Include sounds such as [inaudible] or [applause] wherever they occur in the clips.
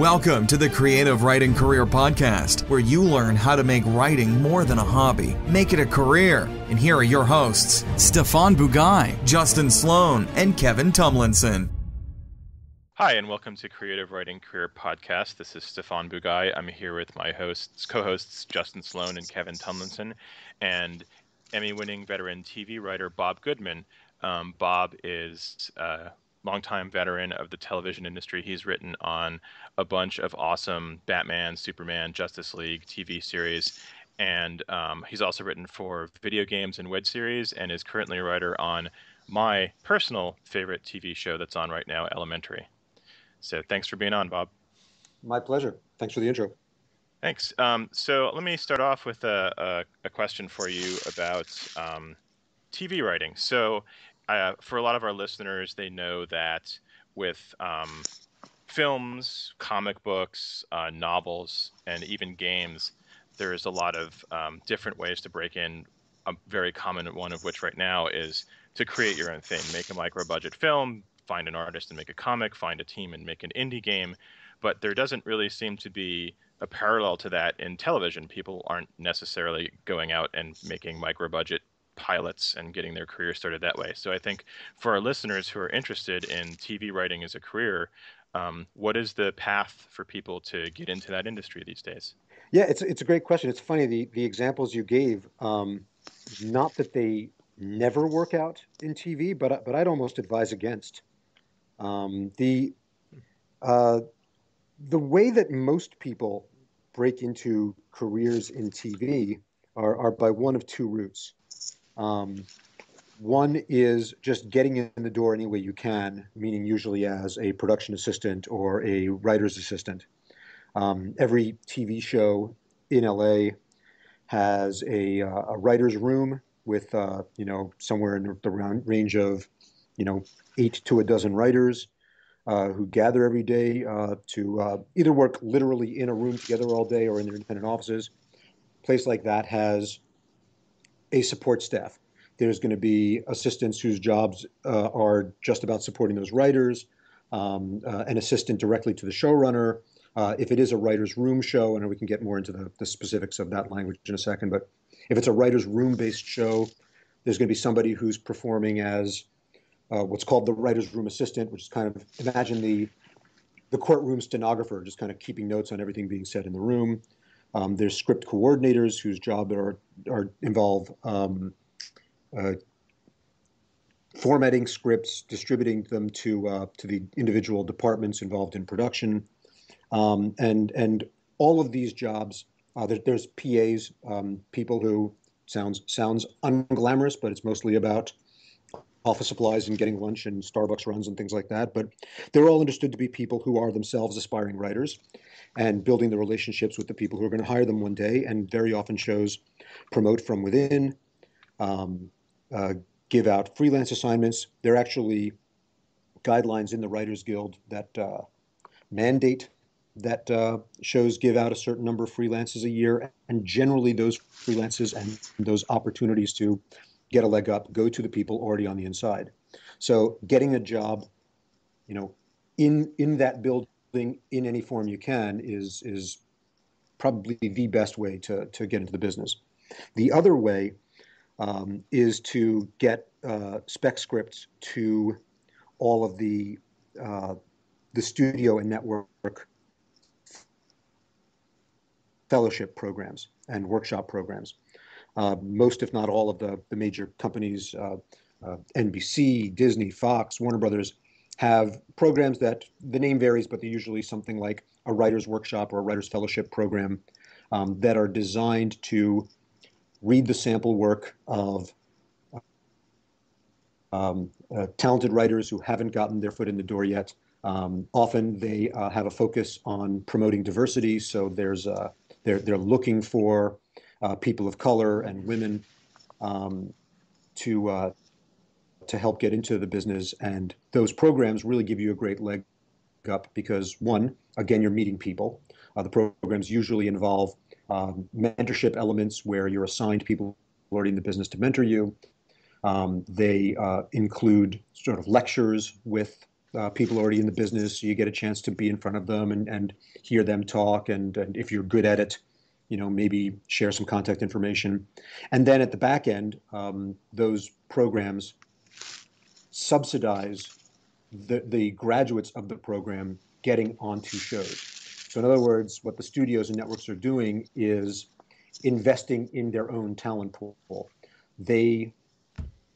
Welcome to the Creative Writing Career Podcast, where you learn how to make writing more than a hobby, make it a career. And here are your hosts, Stefan Bugaj, Justin Sloan, and Kevin Tumlinson. Hi, and welcome to Creative Writing Career Podcast. This is Stefan Bugaj. I'm here with my hosts, co-hosts Justin Sloan and Kevin Tumlinson, and Emmy-winning veteran TV writer Bob Goodman. Um, Bob is uh, longtime veteran of the television industry. He's written on a bunch of awesome Batman, Superman, Justice League TV series, and um, he's also written for video games and web series, and is currently a writer on my personal favorite TV show that's on right now, Elementary. So thanks for being on, Bob. My pleasure. Thanks for the intro. Thanks. Um, so let me start off with a, a, a question for you about um, TV writing. So uh, for a lot of our listeners, they know that with um, films, comic books, uh, novels, and even games, there's a lot of um, different ways to break in. A very common one of which right now is to create your own thing, make a micro budget film, find an artist and make a comic, find a team and make an indie game. But there doesn't really seem to be a parallel to that in television. People aren't necessarily going out and making micro budget pilots and getting their career started that way. So I think for our listeners who are interested in TV writing as a career, um, what is the path for people to get into that industry these days? Yeah, it's it's a great question. It's funny the the examples you gave. Um, not that they never work out in TV, but but I'd almost advise against. Um, the uh, the way that most people break into careers in TV are, are by one of two routes. Um, one is just getting in the door any way you can, meaning usually as a production assistant or a writer's assistant. Um, every TV show in LA has a, uh, a writer's room with, uh, you know, somewhere in the range of, you know, eight to a dozen writers uh, who gather every day uh, to uh, either work literally in a room together all day or in their independent offices. A place like that has a support staff. There's going to be assistants whose jobs uh, are just about supporting those writers, um, uh, an assistant directly to the showrunner. Uh, if it is a writer's room show, and we can get more into the, the specifics of that language in a second, but if it's a writer's room based show, there's going to be somebody who's performing as uh, what's called the writer's room assistant, which is kind of imagine the the courtroom stenographer, just kind of keeping notes on everything being said in the room. Um, there's script coordinators whose job are, are involve um, uh, formatting scripts, distributing them to uh, to the individual departments involved in production, um, and and all of these jobs. Uh, there, there's PAs, um, people who sounds sounds unglamorous, but it's mostly about office supplies and getting lunch and Starbucks runs and things like that. But they're all understood to be people who are themselves aspiring writers and building the relationships with the people who are going to hire them one day. And very often shows promote from within, um, uh, give out freelance assignments. There are actually guidelines in the Writers Guild that uh, mandate that uh, shows give out a certain number of freelances a year, and generally those freelances and those opportunities to get a leg up go to the people already on the inside. So getting a job, you know, in in that building in any form you can is is probably the best way to to get into the business. The other way um, is to get uh, spec scripts to all of the uh, the studio and network fellowship programs and workshop programs. Uh, most, if not all, of the, the major companies, uh, uh, NBC, Disney, Fox, Warner Brothers, have programs that the name varies, but they're usually something like a writer's workshop or a writer's fellowship program um, that are designed to read the sample work of um, uh, talented writers who haven't gotten their foot in the door yet. Um, often they uh, have a focus on promoting diversity, so there's uh, they're they're looking for uh, people of color and women um, to uh, to help get into the business. And those programs really give you a great leg up because one, again, you're meeting people. The programs usually involve um, mentorship elements where you're assigned people already in the business to mentor you. Um, they uh, include sort of lectures with uh, people already in the business. So you get a chance to be in front of them and, and hear them talk. And, and if you're good at it, you know, maybe share some contact information. And then at the back end, um, those programs subsidize the, the graduates of the program getting onto shows. So, in other words, what the studios and networks are doing is investing in their own talent pool. They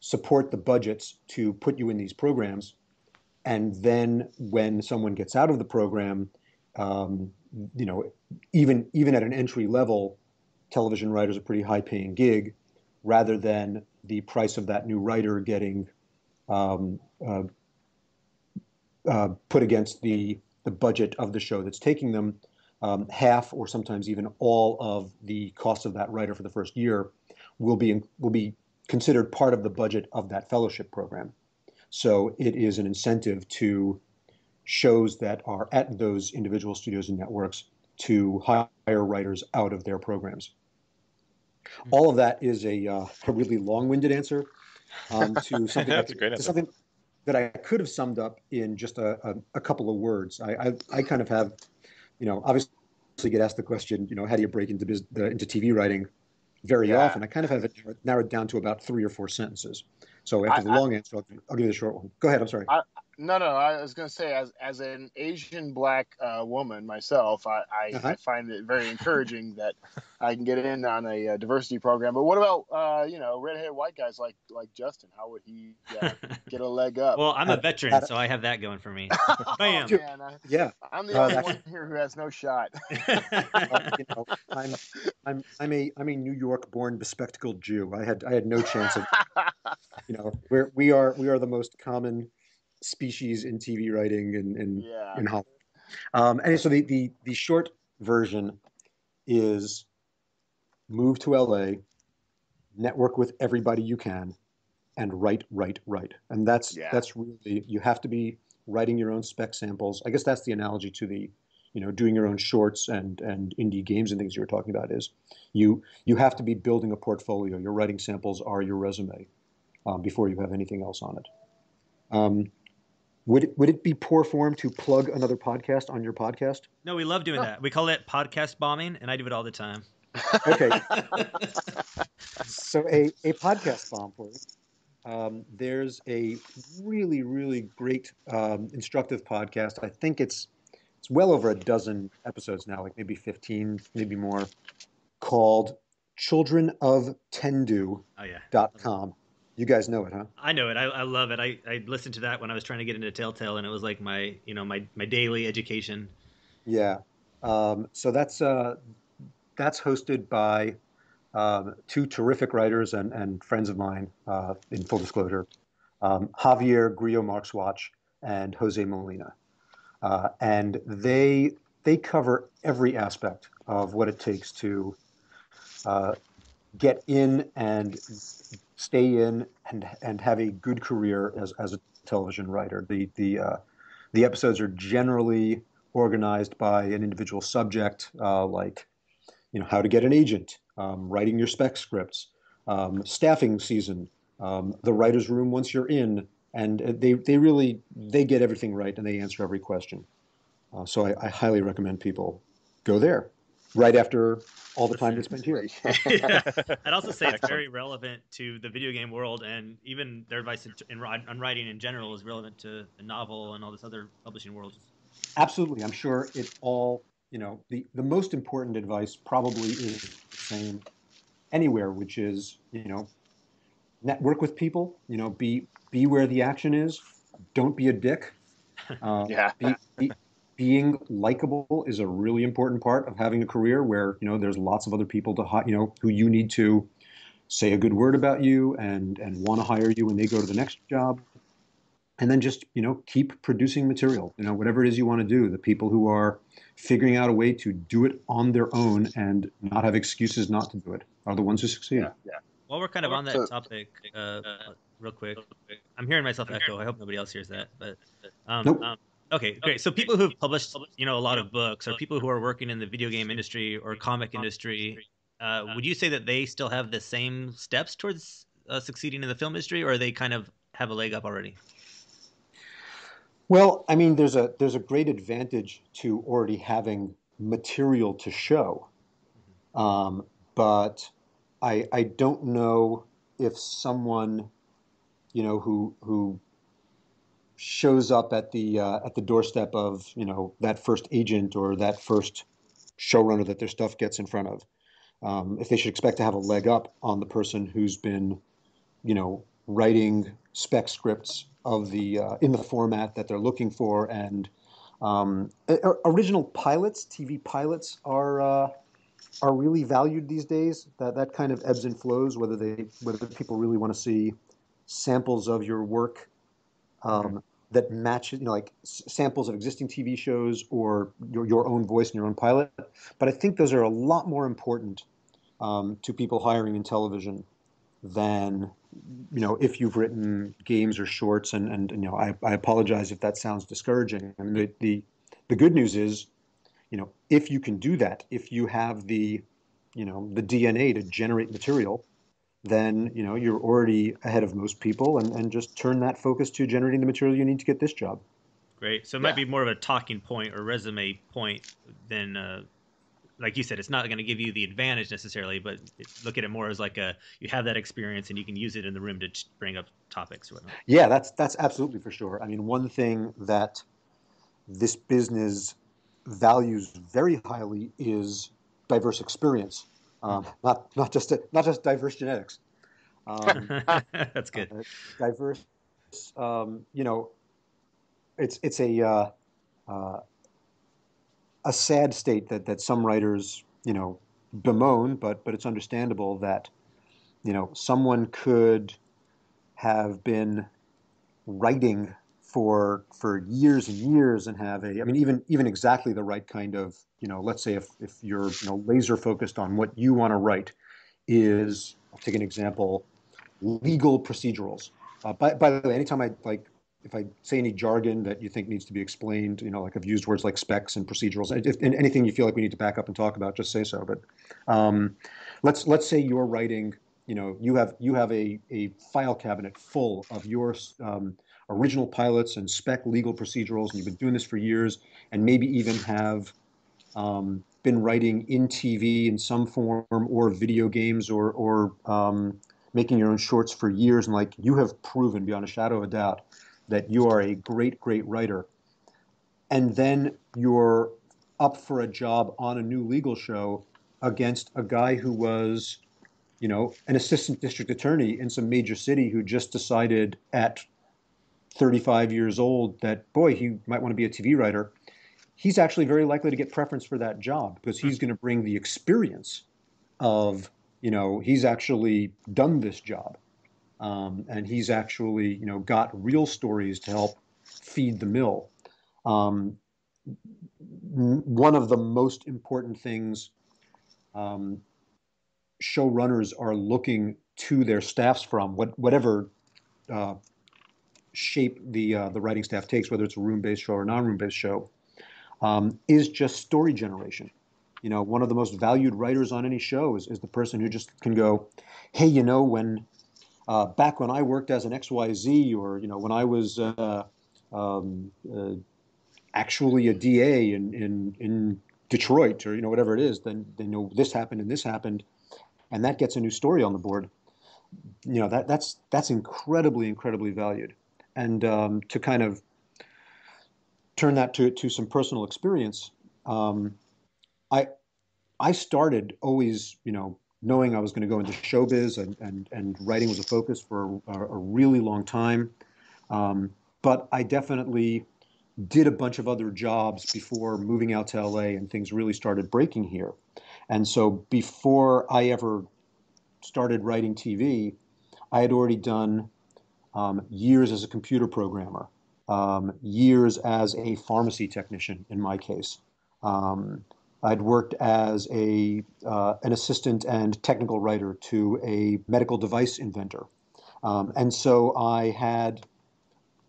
support the budgets to put you in these programs. And then when someone gets out of the program, um, you know, even even at an entry level, television writer's a pretty high paying gig, rather than the price of that new writer getting um, uh, uh, put against the the budget of the show that's taking them. Um, half or sometimes even all of the cost of that writer for the first year will be will be considered part of the budget of that fellowship program. So it is an incentive to shows that are at those individual studios and networks to hire writers out of their programs. Hmm. All of that is a, uh, a really long-winded answer um, to [laughs] something That's that, a great answer. something that I could have summed up in just a, a, a couple of words. I, I, I, kind of have, you know, obviously get asked the question, you know, how do you break into biz, the, into TV writing? Very yeah. often, I kind of have it narrowed down to about three or four sentences. So after I, the long answer, I'll, I'll, give you the short one. Go ahead. I'm sorry. No, no. I was going to say, as as an Asian black uh, woman myself, I I, uh-huh. I, find it very encouraging that I can get in on a, a uh, diversity program. But what about uh, you know redhead white guys like like Justin? How would he uh, [laughs] get a leg up? Well, I'm a veteran, so I have that going for me. [laughs] Bam. oh, man, I, yeah, I'm the only one here who has no shot. [laughs] you know, I'm I'm I'm a I'm a New York born bespectacled Jew. I had I had no chance of you know we're we are we are the most common species in TV writing and in, yeah. in Hollywood. Um, and so the, the, the short version is move to LA, network with everybody you can, and write, write, write. And that's yeah. that's really you have to be writing your own spec samples. I guess that's the analogy to the you know doing your own shorts and and indie games and things you were talking about is you you have to be building a portfolio. Your writing samples are your resume um, before you have anything else on it. Um, would it, would it be poor form to plug another podcast on your podcast? No, we love doing oh. that. We call it podcast bombing, and I do it all the time. Okay. [laughs] so a, a podcast bomb for you. Um, there's a really really great um, instructive podcast. I think it's it's well over a dozen episodes now, like maybe 15, maybe more, called Children of Tendu. Oh yeah. You guys know it, huh? I know it. I, I love it. I, I listened to that when I was trying to get into Telltale, and it was like my you know my my daily education. Yeah. Um, so that's uh, that's hosted by um, two terrific writers and, and friends of mine. Uh, in full disclosure, um, Javier Grillo Marxuach and Jose Molina, uh, and they they cover every aspect of what it takes to uh, get in and stay in and and have a good career as, as a television writer. The the uh, the episodes are generally organized by an individual subject, uh, like you know how to get an agent, um, writing your spec scripts, um, staffing season, um, the writers' room once you're in, and they they really they get everything right and they answer every question. Uh, so I, I highly recommend people go there right after all the time they spent here. [laughs] yeah. I'd also say it's very relevant to the video game world, and even their advice in, on writing in general is relevant to the novel and all this other publishing world. Absolutely, I'm sure it all. You know, the the most important advice probably is the same anywhere, which is you know, network with people. You know, be be where the action is. Don't be a dick. Uh, [laughs] yeah. Be, be, being likable is a really important part of having a career where you know there's lots of other people to you know who you need to say a good word about you and and want to hire you when they go to the next job and then just you know keep producing material you know whatever it is you want to do the people who are figuring out a way to do it on their own and not have excuses not to do it are the ones who succeed yeah, yeah. while we're kind of on that topic uh, real quick i'm hearing myself echo i hope nobody else hears that but um, nope. um Okay, great. So people who've published, you know, a lot of books, or people who are working in the video game industry or comic industry, uh, would you say that they still have the same steps towards uh, succeeding in the film industry, or they kind of have a leg up already? Well, I mean, there's a there's a great advantage to already having material to show, um, but I I don't know if someone, you know, who who shows up at the uh, at the doorstep of you know that first agent or that first showrunner that their stuff gets in front of, um, if they should expect to have a leg up on the person who's been, you know, writing spec scripts of the uh, in the format that they're looking for and um, original pilots, TV pilots are uh, are really valued these days. That that kind of ebbs and flows whether they whether people really want to see samples of your work um, that match you know like s- samples of existing TV shows or your your own voice in your own pilot. But I think those are a lot more important um, to people hiring in television than you know if you've written games or shorts and and, and you know I, I apologize if that sounds discouraging. I mean the, the the good news is you know if you can do that if you have the you know the DNA to generate material then you know you're already ahead of most people and, and just turn that focus to generating the material you need to get this job great so it yeah. might be more of a talking point or resume point than uh, like you said, it's not going to give you the advantage necessarily, but look at it more as like a you have that experience and you can use it in the room to bring up topics or whatnot. Yeah, that's that's absolutely for sure. I mean, one thing that this business values very highly is diverse experience, um, not not just not just diverse genetics. Um, [laughs] that's good. Uh, diverse, um, you know, it's it's a uh, uh, a sad state that, that some writers, you know, bemoan, but but it's understandable that, you know, someone could have been writing for for years and years and have a I mean even even exactly the right kind of you know let's say if if you're you know laser focused on what you want to write is I'll take an example legal procedurals. Uh, by, by the way, anytime I like if I say any jargon that you think needs to be explained, you know, like I've used words like specs and procedurals, if, and anything you feel like we need to back up and talk about, just say so. But um, let's let's say you're writing, you know, you have you have a, a file cabinet full of your um, original pilots and spec legal procedurals, and you've been doing this for years, and maybe even have um, been writing in TV in some form or video games or or um, making your own shorts for years, and like you have proven beyond a shadow of a doubt that you are a great, great writer, and then you're up for a job on a new legal show against a guy who was, you know, an assistant district attorney in some major city who just decided at 35 years old that, boy, he might want to be a TV writer. He's actually very likely to get preference for that job because he's going to bring the experience of, you know, he's actually done this job. Um, and he's actually, you know, got real stories to help feed the mill. Um, one of the most important things um, showrunners are looking to their staffs from, what, whatever uh, shape the uh, the writing staff takes, whether it's a room-based show or non-room-based show, um, is just story generation. You know, one of the most valued writers on any show is, is the person who just can go, "Hey, you know, when uh, back when I worked as an XYZ, or you know, when I was uh, um, uh, actually a DA in, in in Detroit, or you know, whatever it is, then they know this happened and this happened, and that gets a new story on the board. You know, that that's that's incredibly, incredibly valued, and um, to kind of turn that to to some personal experience, um, I I started always, you know, knowing I was going to go into showbiz and, and, and writing was a focus for a, a really long time. Um, but I definitely did a bunch of other jobs before moving out to LA and things really started breaking here. And so before I ever started writing TV, I had already done um, years as a computer programmer, um, years as a pharmacy technician in my case, um, I'd worked as a uh, an assistant and technical writer to a medical device inventor, um, and so I had,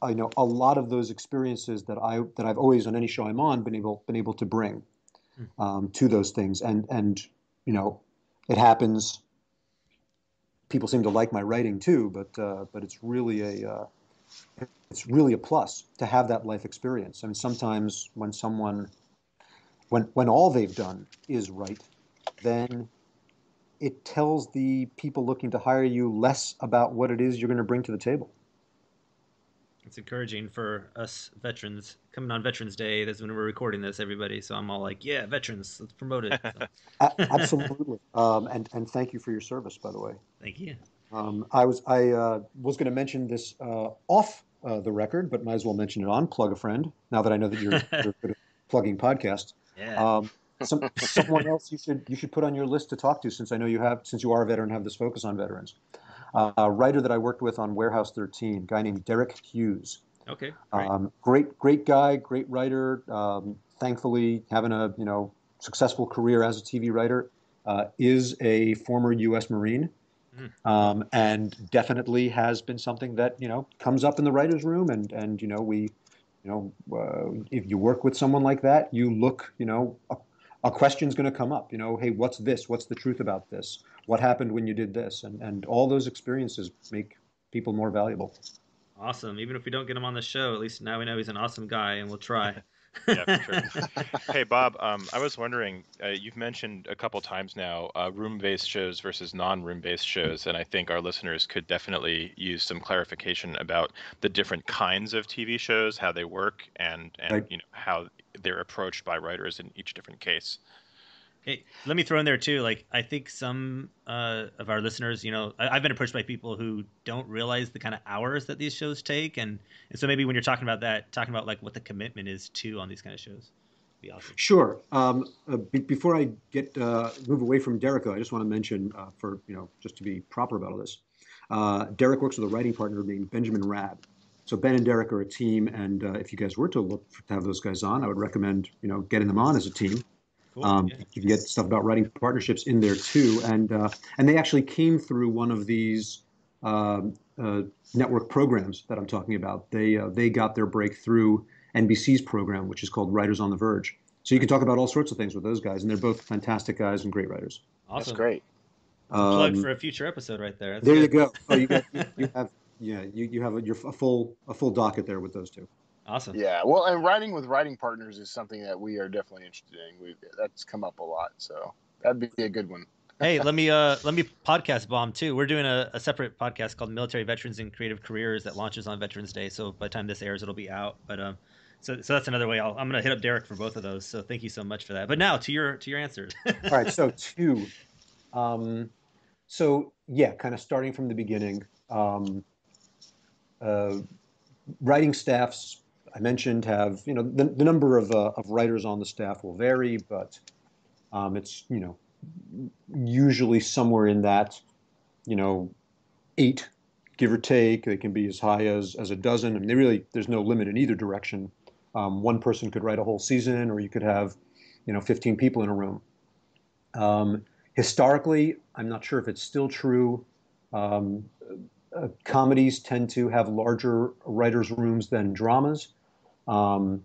you know, a lot of those experiences that I that I've always on any show I'm on been able been able to bring hmm. um, to those things, and and you know, it happens. People seem to like my writing too, but uh, but it's really a uh, it's really a plus to have that life experience. I mean, sometimes when someone, when when all they've done is write, then it tells the people looking to hire you less about what it is you're going to bring to the table. It's encouraging for us veterans coming on Veterans Day. That's when we're recording this, everybody. So I'm all like, "Yeah, veterans, let's promote it." [laughs] So. Absolutely, [laughs] um, and and thank you for your service, by the way. Thank you. Um, I was I uh, was going to mention this uh, off uh, the record, but might as well mention it on Plug a Friend. Now that I know that you're, [laughs] you're good at plugging podcasts. Yeah. Um, some, someone else you should you should put on your list to talk to, since I know you have since you are a veteran, have this focus on veterans. Uh, a writer that I worked with on Warehouse 13, a guy named Deric Hughes. Okay. Great. Um, great, great guy, great writer. Um, thankfully, having a you know successful career as a TV writer, uh, is a former U.S. Marine, mm. um, and definitely has been something that you know comes up in the writers' room, and and you know we, you know, uh, if you work with someone like that, you look, you know, a, a question's going to come up. You know, hey, what's this? What's the truth about this? What happened when you did this, and and all those experiences make people more valuable. Awesome. Even if we don't get him on the show, at least now we know he's an awesome guy, and we'll try. [laughs] yeah, for sure. [laughs] hey, Bob, um, I was wondering, uh, you've mentioned a couple times now uh, room based shows versus non room based shows, and I think our listeners could definitely use some clarification about the different kinds of TV shows, how they work, and, and right. you know how they're approached by writers in each different case. Hey, let me throw in there too. Like, I think some uh, of our listeners, you know, I, have been approached by people who don't realize the kind of hours that these shows take, and and so maybe when you're talking about that, talking about like what the commitment is to on these kind of shows, be awesome. Sure. Um, uh, be, before I get uh, move away from Deric, I just want to mention uh, for you know just to be proper about all this, uh, Deric works with a writing partner named Benjamin Raab. So Ben and Deric are a team, and uh, if you guys were to look for, to have those guys on, I would recommend you know getting them on as a team Cool. Um, yeah. You can get stuff about writing partnerships in there too, and uh, and they actually came through one of these uh, uh, network programs that I'm talking about. They uh, they got their breakthrough NBC's program, which is called Writers on the Verge. So you can talk about all sorts of things with those guys, and they're both fantastic guys and great writers. Awesome. That's great. Um, plug for a future episode right there. That's there good. you go. Oh, you, got, [laughs] you, you, have yeah, you, you have a, your, a full a full docket there with those two. Awesome. Yeah. Well, and writing with writing partners is something that we are definitely interested in. We that's come up a lot, so that'd be a good one. [laughs] hey, let me uh let me podcast bomb too. We're doing a, a, separate podcast called Military Veterans and Creative Careers that launches on Veterans Day. So by the time this airs, it'll be out. But um, so so that's another way. i am gonna hit up Deric for both of those. So thank you so much for that. But now to your to your answers. [laughs] All right. So two. Um, so yeah, kind of starting from the beginning. Um, uh, writing staffs I mentioned have, you know, the, the number of, uh, of writers on the staff will vary, but um, it's, you know, usually somewhere in that, you know, eight, give or take. They can be as high as, as a dozen. I mean, they really, there's no limit in either direction. Um, one person could write a whole season, or you could have, you know, 15 people in a room. Um, historically, I'm not sure if it's still true. Um, uh, comedies tend to have larger writers' rooms than dramas. Um,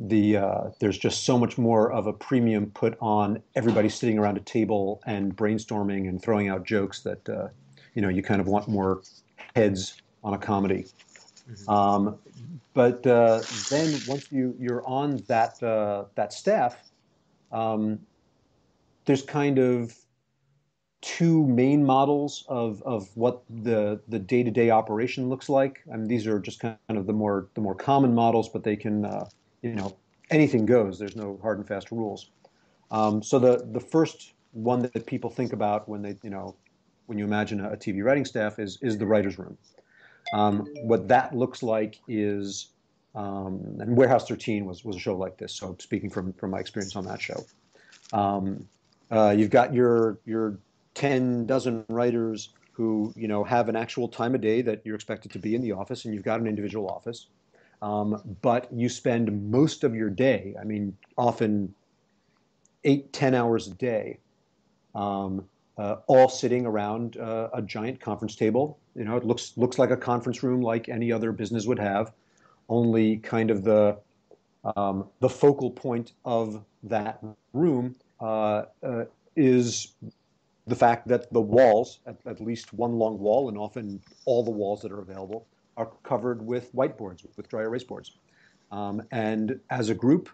the uh, there's just so much more of a premium put on everybody sitting around a table and brainstorming and throwing out jokes that uh, you know you kind of want more heads on a comedy. Mm-hmm. Um, but uh, then once you you're on that uh, that staff, um, there's kind of two main models of, of what the the day-to-day operation looks like. I mean, these are just kind of the more the more common models, but they can uh, you know anything goes. There's no hard and fast rules. Um, so the the first one that people think about when they you know when you imagine a, TV writing staff is is the writers' room. Um, what that looks like is um, and Warehouse 13 was was a show like this. So speaking from from my experience on that show. Um, uh, you've got your your 10 dozen writers who you know have an actual time of day that you're expected to be in the office and you've got an individual office. Um, but you spend most of your day i mean often eight ten hours a day um, uh, all sitting around uh, a giant conference table. You know it looks looks like a conference room like any other business would have only kind of the um, the focal point of that room uh, uh is the fact that the walls, at, at, least one long wall, and often all the walls that are available, are covered with whiteboards, with dry erase boards. Um, and as a group,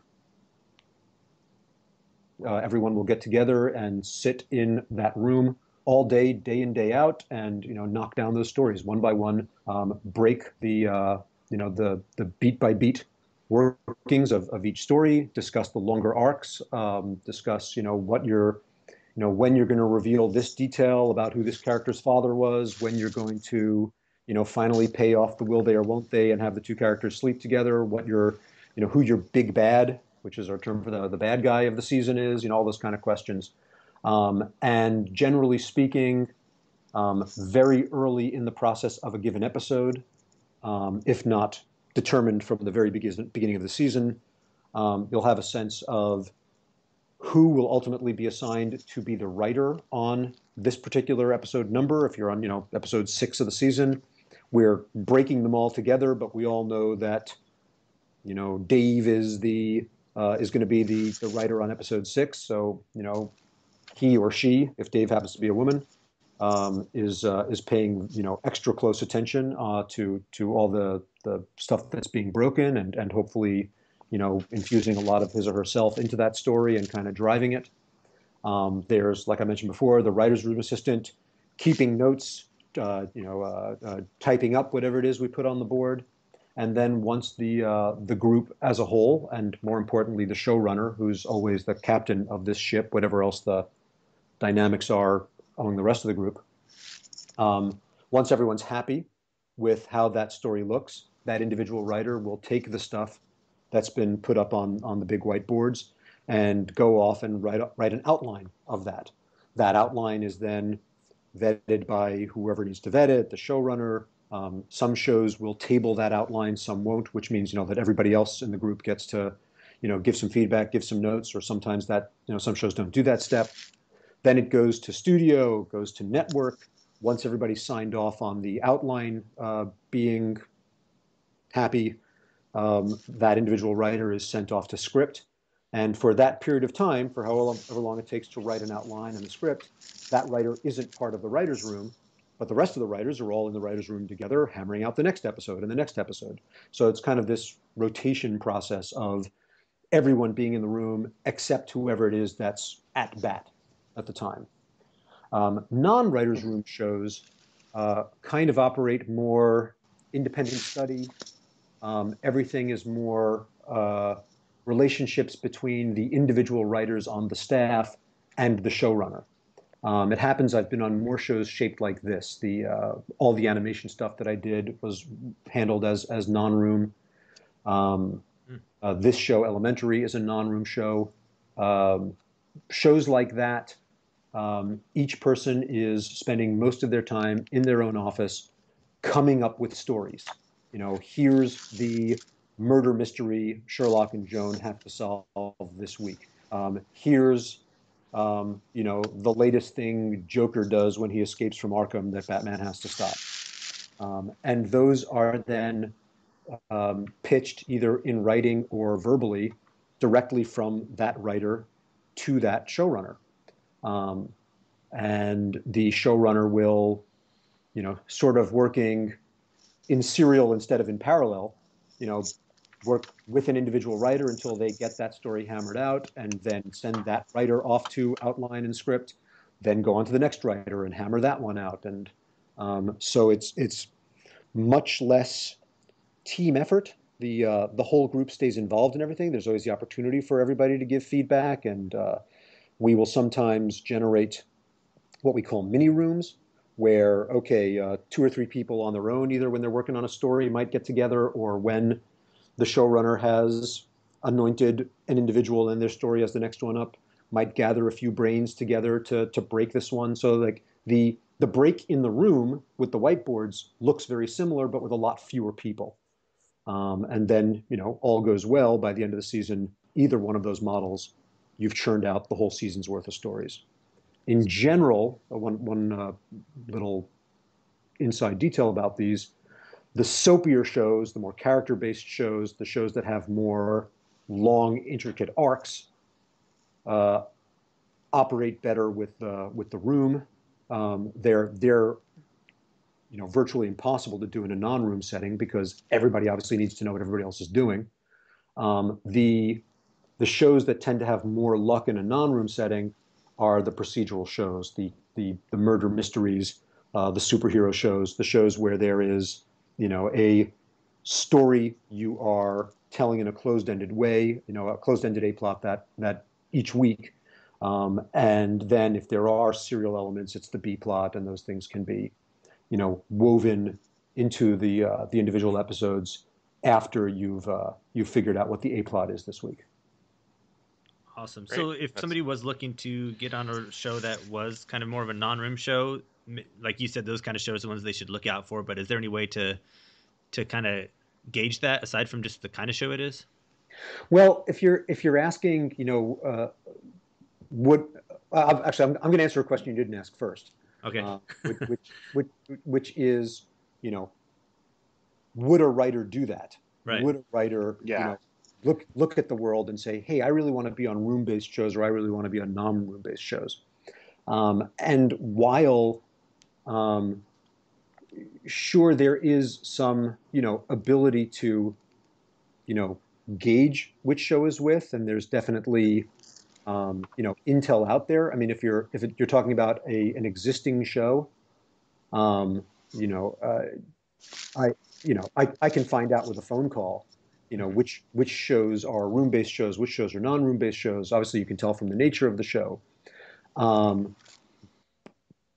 uh, everyone will get together and sit in that room all day, day in, day out, and you know, knock down those stories one by one, um, break the uh, you know the the beat by beat workings of, of each story, discuss the longer arcs, um, discuss you know what you're you know when you're going to reveal this detail about who this character's father was, when you're going to you know finally pay off the will they or won't they and have the two characters sleep together, what your you know who your big bad, which is our term for the the bad guy of the season is, you know all those kind of questions. Um, and generally speaking, um, very early in the process of a given episode, um, if not determined from the very beginning of the season. Um, you'll have a sense of who will ultimately be assigned to be the writer on this particular episode number. If you're on, you know, episode six of the season, we're breaking them all together, but we all know that, you know, Dave is the uh, is going to be the the writer on episode six. So you know, he or she, if Dave happens to be a woman, um, is uh, is paying you know extra close attention uh, to to all the the stuff that's being broken and and hopefully you know infusing a lot of his or herself into that story and kind of driving it. Um, there's like I mentioned before, the writers' room assistant keeping notes, uh, you know, uh, uh, typing up whatever it is we put on the board. And then once the uh, the group as a whole, and more importantly, the showrunner, who's always the captain of this ship, whatever else the dynamics are among the rest of the group. Um, once everyone's happy with how that story looks, that individual writer will take the stuff that's been put up on, on the big whiteboards and go off and write, write an outline of that. That outline is then vetted by whoever needs to vet it, the showrunner. Um, some shows will table that outline, some won't, which means you know that everybody else in the group gets to, you know, give some feedback, give some notes, or sometimes that you know some shows don't do that step. Then it goes to studio, goes to network. Once everybody's signed off on the outline uh, being happy, um, that individual writer is sent off to script. And for that period of time, for however long it takes to write an outline and the script, that writer isn't part of the writer's room, but the rest of the writers are all in the writer's room together, hammering out the next episode and the next episode. So it's kind of this rotation process of everyone being in the room except whoever it is that's at bat at the time. Um, non writers' room shows uh, kind of operate more independent study. Um, everything is more uh, relationships between the individual writers on the staff and the showrunner. Um, it happens I've been on more shows shaped like this. The uh, all the animation stuff that I did was handled as as non-room. Um, hmm. uh, this show, Elementary, is a non-room show. Um, shows like that um, each person is spending most of their time in their own office coming up with stories. You know, here's the murder mystery Sherlock and Joan have to solve this week. Um, here's, um, you know, the latest thing Joker does when he escapes from Arkham that Batman has to stop. Um, and those are then um, pitched either in writing or verbally directly from that writer to that showrunner. Um, and the showrunner will, you know, sort of working in serial instead of in parallel, you know, work with an individual writer until they get that story hammered out and then send that writer off to outline and script, then go on to the next writer and hammer that one out. And um, so it's it's much less team effort. The uh, the whole group stays involved in everything. There's always the opportunity for everybody to give feedback and uh, we will sometimes generate what we call mini rooms, where, okay, uh, two or three people on their own, either when they're working on a story, might get together, or when the showrunner has anointed an individual in their story as the next one up, might gather a few brains together to, to break this one. So, like, the, the break in the room with the whiteboards looks very similar, but with a lot fewer people. Um, and then, you know, all goes well by the end of the season, either one of those models you've churned out the whole season's worth of stories. In general, uh, one, one uh, little inside detail about these the soapier shows, the more character based shows, the shows that have more long, intricate arcs, uh, operate better with, uh, with the room. Um, they're, they're you know virtually impossible to do in a non-room setting because everybody obviously needs to know what everybody else is doing. Um, the the shows that tend to have more luck in a non-room setting are the procedural shows, the the, the murder mysteries, uh, the superhero shows, the shows where there is you know a story you are telling in a closed-ended way, you know, a closed-ended A plot that that each week. Um, and then if there are serial elements, it's the B plot, and those things can be, you know, woven into the uh, the individual episodes after you've uh, you've figured out what the A plot is this week. Awesome. Great. So if That's... somebody was looking to get on a show that was kind of more of a non-room show, like you said, those kind of shows are the ones they should look out for. But is there any way to to kind of gauge that aside from just the kind of show it is? Well, if you're if you're asking, you know, uh, would uh, actually I'm, I'm going to answer a question you didn't ask first. Okay. Uh, which, [laughs] which, which, which is, you know, would a writer do that? Right. Would a writer, yeah. you know, look look at the world and say, hey, I really want to be on room based shows, or I really want to be on non room based shows. Um, and while um, sure there is some you know ability to you know gauge which show is with and there's definitely um, you know intel out there i mean if you're if you're talking about a an existing show um, you know uh, i you know I, I can find out with a phone call you know which which shows are room based shows which shows are non room based shows obviously you can tell from the nature of the show um,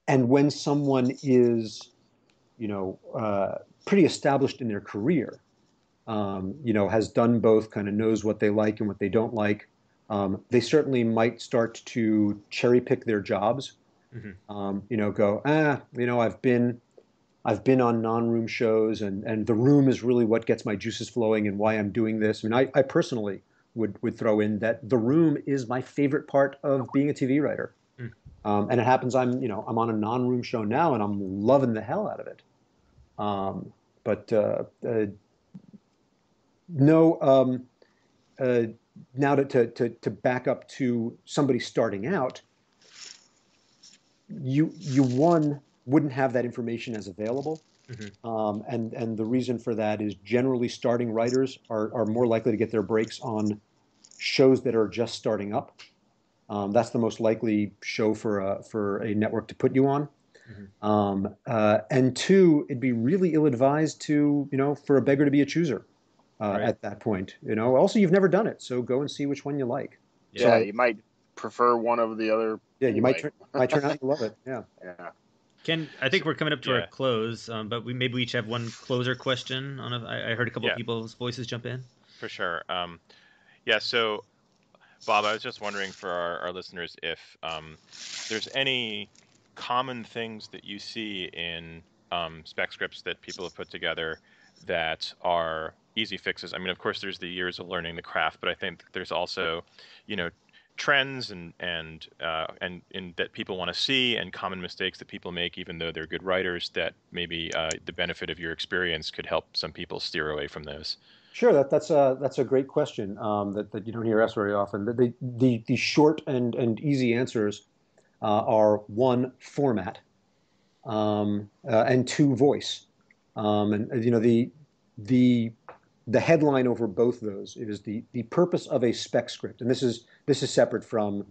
and when someone is you know, uh, pretty established in their career. Um, you know, has done both, kind of knows what they like and what they don't like. Um, they certainly might start to cherry pick their jobs. Mm-hmm. Um, you know, go ah, you know, I've been, I've been on non-room shows, and and the room is really what gets my juices flowing and why I'm doing this. I mean, I, I personally would would throw in that the room is my favorite part of being a TV writer. Mm. Um, and it happens I'm you know I'm on a non-room show now and I'm loving the hell out of it. Um, but uh, uh, no, um, uh, now to, to, to back up to somebody starting out, you you one wouldn't have that information as available. Mm-hmm. Um, and and the reason for that is generally starting writers are, are more likely to get their breaks on shows that are just starting up. Um, that's the most likely show for a, for a network to put you on. Mm-hmm. Um, uh, and two, it'd be really ill-advised to, you know, for a beggar to be a chooser uh, right. at that point. You know, also you've never done it, so go and see which one you like. Yeah, so, you might prefer one over the other. Yeah, you might turn, might turn out [laughs] to love it. Yeah. Yeah. Ken, I think we're coming up to yeah. our close, um, but we maybe we each have one closer question. On a, I, I heard a couple yeah. of people's voices jump in. For sure. Um, yeah. So, Bob, I was just wondering for our, our listeners if um, there's any common things that you see in um, spec scripts that people have put together that are easy fixes. I mean, of course, there's the years of learning the craft, but I think there's also, you know, trends and and uh, and, that people want to see and common mistakes that people make, even though they're good writers. That maybe uh, the benefit of your experience could help some people steer away from those. Sure, that, that's a that's a great question um, that, that you don't hear asked very often. The, the the the short and and easy answers uh, are one format um, uh, and two voice. Um, and you know the the the headline over both those is the the purpose of a spec script, and this is this is separate from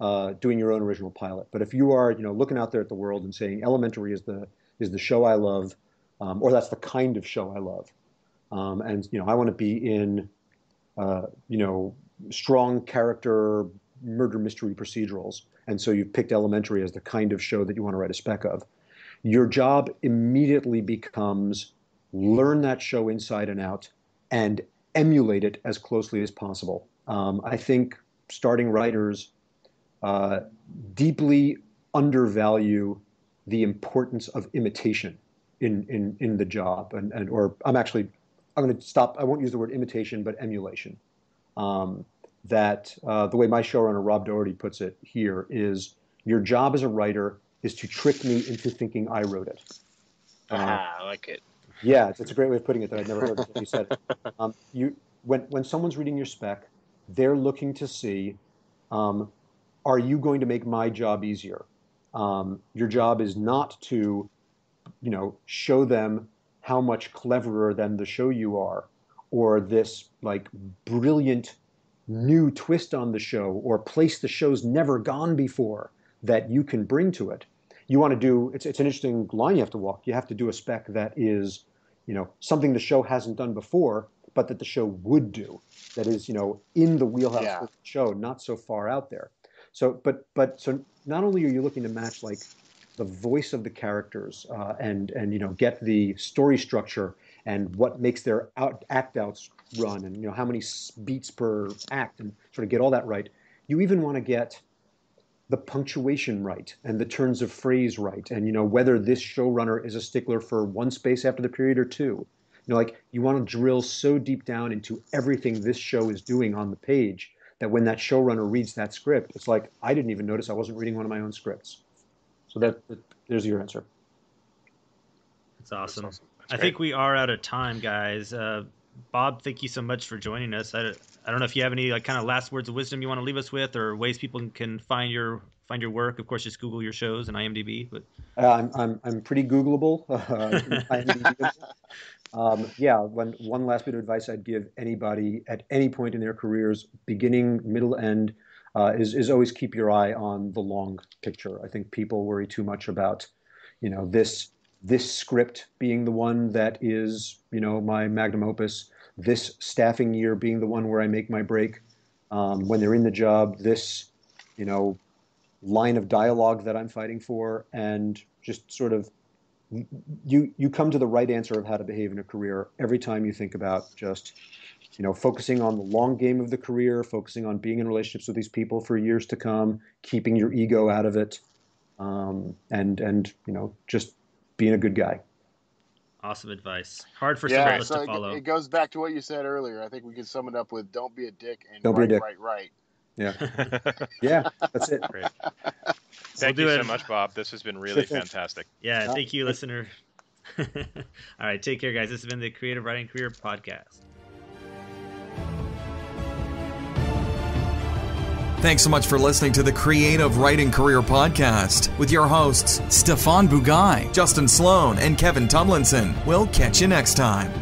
uh, doing your own original pilot. But if you are you know looking out there at the world and saying Elementary is the is the show I love, um, or that's the kind of show I love, um, and you know I want to be in uh, you know strong character murder mystery procedurals and so you've picked elementary as the kind of show that you want to write a spec of your job immediately becomes learn that show inside and out and emulate it as closely as possible um, i think starting writers uh, deeply undervalue the importance of imitation in, in, in the job and, and or i'm actually i'm going to stop i won't use the word imitation but emulation um, that uh, the way my showrunner Rob Doherty puts it here is your job as a writer is to trick me into thinking I wrote it. Uh, ah, I like it. Yeah, it's, it's, a great way of putting it that I'd never heard you said. [laughs] Um, you, when, when someone's reading your spec, they're looking to see, um, are you going to make my job easier? Um, your job is not to you know, show them how much cleverer than the show you are, or this like brilliant new twist on the show, or place the show's never gone before that you can bring to it. You want to do it's it's an interesting line you have to walk. You have to do a spec that is, you know, something the show hasn't done before, but that the show would do. That is, you know, in the wheelhouse yeah. of the show, not so far out there. So, but but so not only are you looking to match like the voice of the characters uh, and and you know get the story structure and what makes their out, act outs run and you know how many beats per act and sort of get all that right. You even want to get the punctuation right and the turns of phrase right and you know whether this showrunner is a stickler for one space after the period or two you know like you want to drill so deep down into everything this show is doing on the page that when that showrunner reads that script it's like i didn't even notice i wasn't reading one of my own scripts so that, that there's your answer. That's awesome. That's awesome. That's I think we are out of time, guys. Uh, Bob, thank you so much for joining us. I, I don't know if you have any like kind of last words of wisdom you want to leave us with, or ways people can find your find your work. Of course, just Google your shows and IMDb. But uh, I'm, I'm I'm pretty Googleable. [laughs] um, yeah, one one last bit of advice I'd give anybody at any point in their careers, beginning, middle, end uh, is is always keep your eye on the long picture. I think people worry too much about, you know, this this script being the one that is, you know, my magnum opus. This staffing year being the one where I make my break. Um, when they're in the job, this, you know, line of dialogue that I'm fighting for, and just sort of you you come to the right answer of how to behave in a career every time you think about just you know, focusing on the long game of the career, focusing on being in relationships with these people for years to come, keeping your ego out of it, um, and and you know, just being a good guy. Awesome advice. Hard for yeah, some of us so to follow. It goes back to what you said earlier. I think we can sum it up with "Don't be a dick" and don't "Right, be a dick. right, right." Yeah, [laughs] yeah, that's it. Great. Thank we'll you so much, Bob. This has been really fantastic. Yeah, thank you, listener. [laughs] All right, take care, guys. This has been the Creative Writing Career Podcast. Thanks so much for listening to the Creative Writing Career Podcast with your hosts, Stefan Bugaj, Justin Sloan, and Kevin Tumlinson. We'll catch you next time.